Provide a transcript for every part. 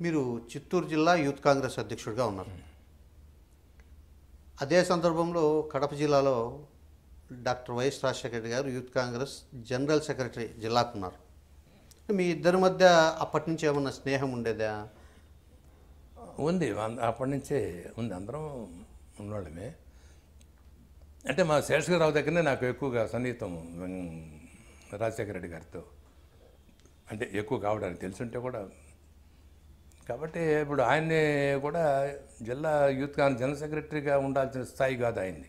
మీరు చిత్తూరు జిల్లా యూత్ కాంగ్రెస్ అధ్యక్షుడిగా ఉన్నారు. అదే సందర్భంలో కడప జిల్లాలో డాక్టర్ వైఎస్ రాజశేఖర రెడ్డి గారు యూత్ కాంగ్రెస్ జనరల్ సెక్రటరీ జిల్లాకు ఉన్నారు. మీ ఇద్దరి మధ్య అప్పటి నుంచి ఏమన్నా స్నేహం ఉండేదా? ఉంది. అంద- అప్పటి నుంచే ఉంది. అందరం ఉన్నవాళ్ళమే అంటే మా శేషగిరిరావు దగ్గరనే నాకు ఎక్కువగా సన్నిహితం వెం- రాజశేఖర రెడ్డి గారితో. అంటే ఎక్కువ కావడానికి తెలుసుంటే కూడా కాబట్టి ఇప్పుడు ఆయన్ని కూడా జిల్లా యూత్ కాంగ్రెస్ జనరల్ సెక్రటరీగా ఉండాల్సిన స్థాయి కాదు ఆయన్ని.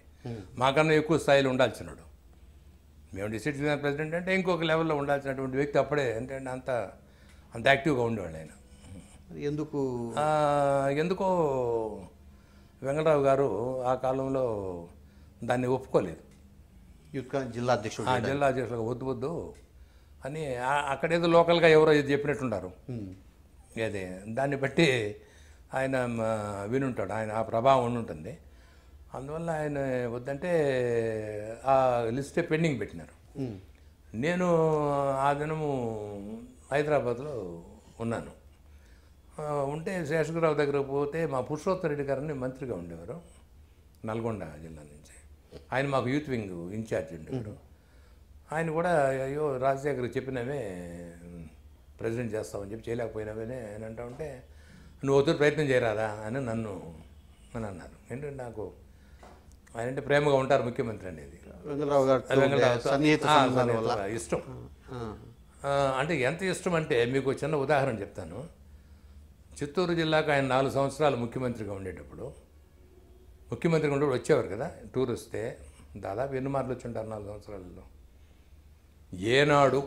మాకన్నా ఎక్కువ స్థాయిలో ఉండాల్సినాడు. మేము డిస్ట్రిక్ట్ ప్రెసిడెంట్ అంటే ఇంకొక లెవెల్లో ఉండాల్సినటువంటి వ్యక్తి అప్పుడే అంటే అంత అంత యాక్టివ్గా ఉండేవాళ్ళు ఆయన. ఎందుకు? ఎందుకో వెంకటరావు గారు ఆ కాలంలో దాన్ని ఒప్పుకోలేదు. యూత్ జిల్లా అధ్యక్షుడు జిల్లా అధ్యక్షులుగా వద్దు వద్దు అని అక్కడేదో లోకల్గా ఎవరో ఇది చెప్పినట్టున్నారు అదే దాన్ని బట్టి ఆయన వినుంటాడు. ఆయన ఆ ప్రభావం ఉండి ఉంటుంది అందువల్ల ఆయన వద్దంటే ఆ లిస్టే పెండింగ్ పెట్టినారు. నేను ఆ దినము హైదరాబాద్లో ఉన్నాను. ఉంటే శేషగిరిరావు దగ్గరకు పోతే మా పురుషోత్తమ రెడ్డి గారిని మంత్రిగా ఉండేవారు నల్గొండ జిల్లా నుంచి. ఆయన మాకు యూత్ వింగ్ ఇన్ఛార్జ్ ఉండేవారు. ఆయన కూడా అయ్యో రాజశేఖర్ చెప్పినవే ప్రెసిడెంట్ చేస్తామని చెప్పి చేయలేకపోయినావనే అని అంటా ఉంటే నువ్వు వద్దు ప్రయత్నం చేయరాదా? అని నన్ను అని అన్నారు. ఏంటంటే నాకు ఆయన అంటే ప్రేమగా ఉంటారు ముఖ్యమంత్రి అనేది. వెంకటరావు ఇష్టం. అంటే ఎంత ఇష్టం అంటే మీకు చిన్న ఉదాహరణ చెప్తాను. చిత్తూరు జిల్లాకు ఆయన నాలుగు సంవత్సరాలు ముఖ్యమంత్రిగా ఉండేటప్పుడు ముఖ్యమంత్రిగా ఉండేప్పుడు వచ్చేవారు కదా టూర్ వస్తే దాదాపు ఎన్ని మార్లు వచ్చి ఉంటారు నాలుగు సంవత్సరాలలో? ఏనాడు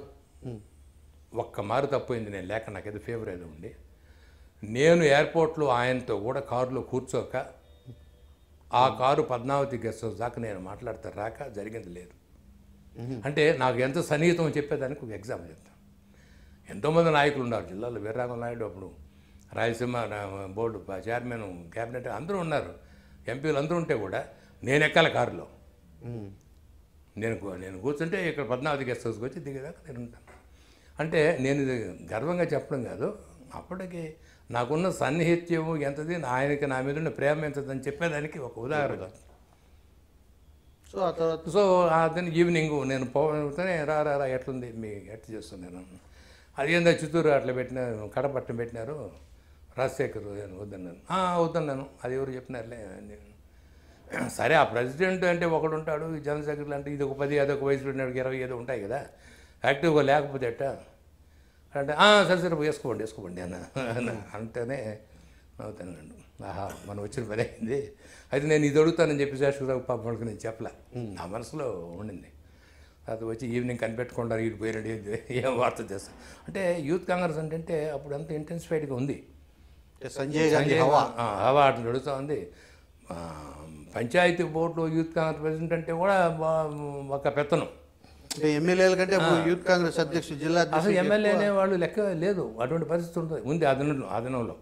ఒక్క మారు తప్పైంది నేను లేక నాకేదో ఫేవర్ ఏదో ఉండి నేను ఎయిర్పోర్ట్లో ఆయనతో కూడా కారులో కూర్చోక ఆ కారు పద్మావతి గెస్ట్ హౌస్ దాకా నేను మాట్లాడితే రాక జరిగింది లేదు. అంటే నాకు ఎంత సన్నిహితం చెప్పేదానికి ఒక ఎగ్జాంపుల్ చెప్తాను ఎంతోమంది నాయకులు ఉన్నారు జిల్లాలో వీర్రాఘవ నాయుడు అప్పుడు రాయలసీమ బోర్డు చైర్మన్ క్యాబినెట్ అందరూ ఉన్నారు. ఎంపీలు అందరూ ఉంటే కూడా నేను ఎక్కాల కారులో. నేను నేను కూర్చుంటే ఇక్కడ పద్మావతి గెస్ట్ హౌస్కి వచ్చి దిగేదాకా నేను ఉంటాను. అంటే నేను ఇది గర్వంగా చెప్పడం కాదు. అప్పటికి నాకున్న సన్నిహిత్యం ఎంతది ఆయనకి నా మీద ఉన్న ప్రేమ ఎంతదని చెప్పేదానికి ఒక ఉదాహరణ. సో ఆ తర్వాత సో అతను ఈవినింగ్ నేను పోతేనే రా రా రా ఎట్లుంది మీ ఎట్లా చేస్తున్నాను అదేందా చిత్తూరు అట్లా పెట్టినారు కడపట్టం పెట్టినారు. రాజశేఖర్ నేను వద్దన్నాను. "ఆ, వద్దన్నాను. అది ఎవరు చెప్పినారులే. సరే ఆ ప్రెసిడెంట్ అంటే ఒకడు ఉంటాడు సెక్రటరీ అంటే ఇది ఒక పది అదొక వయసులో ఉన్నాడు ఇరవై ఏదో ఉంటాయి కదా. యాక్టివ్గా లేకపోతే ఎట్టా? అంటే "ఆ, సరే సరే వేసుకోండి వేసుకోండి అన్న. అంటేనే అవుతానండి ఆహా మనం వచ్చిన పని అయింది. అయితే నేను ఇది అడుగుతానని చెప్పి శేషరావు పాప వాళ్ళకి నేను చెప్పలే. నా మనసులో ఉండింది. అది వచ్చి ఈవినింగ్ కనిపెట్టుకుంటారు వీడు పోయినాడు ఏంది, ఏం వార్త చేస్తాం అంటే యూత్ కాంగ్రెస్ అంటే అప్పుడు అంత ఇంటెన్సిఫైడ్గా ఉంది. సంజయ్ గాంధీ సంజయ్ హవా. అట్లా నడుస్తూ ఉంది. పంచాయతీ బోర్డులో యూత్ కాంగ్రెస్ ప్రెసిడెంట్ అంటే కూడా ఒక పెత్తనం. ఎమ్మెల్యేల కంటే యూత్ కాంగ్రెస్ అధ్యక్షుడు జిల్లా అసలు ఎమ్మెల్యే అనే వాళ్ళు లెక్క లేదు. అటువంటి పరిస్థితి ఉంటుంది. ఉంది అదనంలో అదనంలో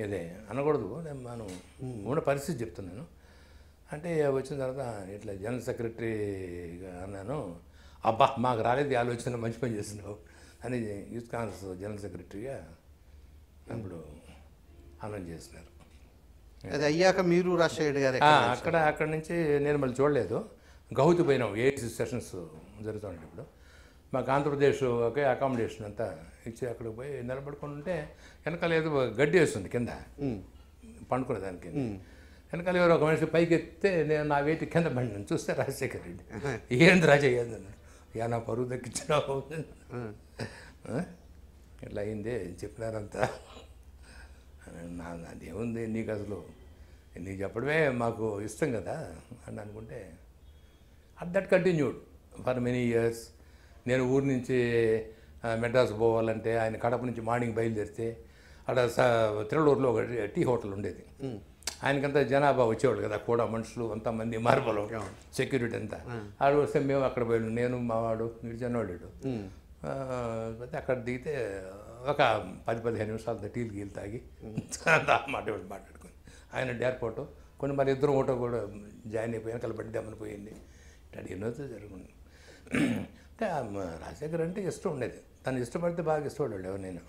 ఇదే అనకూడదు. నేను మనం ఉన్న పరిస్థితి చెప్తున్నాను అంటే వచ్చిన తర్వాత ఇట్లా జనరల్ సెక్రటరీగా అన్నాను అబ్బా మాకు రాలేదు ఆలోచన మంచి పని చేస్తున్నావు. అని యూత్ కాంగ్రెస్ జనరల్ సెక్రటరీగా అప్పుడు అనౌన్స్ చేసినారు. అది అయ్యాక మీరు రాజశేఖర గారు అక్కడ అక్కడ నుంచి నేను మళ్ళీ చూడలేదు. గౌతి పోయినాం ఏసీ సెషన్స్ జరుగుతుండే ఇప్పుడు. మాకు ఆంధ్రప్రదేశ్ ఒకే అకామిడేషన్ అంతా ఇచ్చి అక్కడికి పోయి నిలబడుకొని ఉంటే వెనకాల ఏదో గడ్డి వేస్తుంది కింద. పండుకునే దానికి వెనకాల ఎవరో ఒక మనిషి పైకి ఎత్తే నేను నా వేటి కింద పడినాను చూస్తే రాజశేఖర్ రెడ్డి. ఏంది రాజా ఏంది అన్నాడు. యా నా పరువు దక్కించినావు? ఇట్లా అయింది? చెప్పినారంతా. నా నాదేముంది నీకు అసలు నీకు చెప్పడమే మాకు ఇష్టం కదా అని అనుకుంటే at that continued for many years నేను ఊరి నుంచి మెడ్రాస్ పోవాలంటే ఆయన కడప నుంచి మార్నింగ్ బయలుదేరితే అక్కడ తిరువూరులో ఒక టీ హోటల్ ఉండేది. ఆయనకంతా జనాభా వచ్చేవాళ్ళు కదా కూడా మనుషులు అంతమంది మార్బలం సెక్యూరిటీ అంతా. ఆడ వస్తే మేము అక్కడ పోయాడు నేను మావాడు పోతే అక్కడ దిగితే ఒక పది పదిహేను నిమిషాలతో టీలు గీలు తాగి మాట మాట్లాడుకొని. ఆయన ఎయిర్పోర్ట్ కొన్ని మరి ఇద్దరు ఓటో కూడా జాయిన్ అయిపోయి వెనకాల బట్టి దమ్మని పోయింది. ఇట్లాంటి ఎన్నో జరుగుతుంది అంటే రాజశేఖర్ అంటే ఇష్టం ఉండేది. తను ఇష్టపడితే బాగా ఇష్టపడేవాడు నేను.